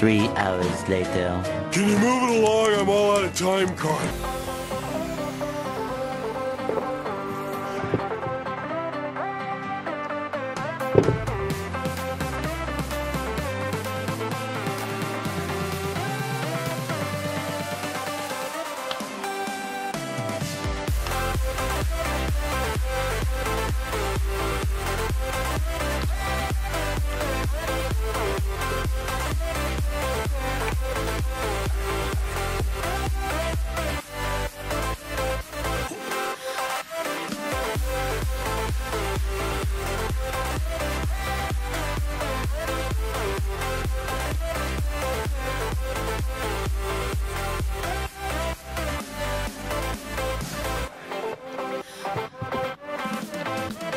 Three hours later. Can you move it along? I'm all out of time card.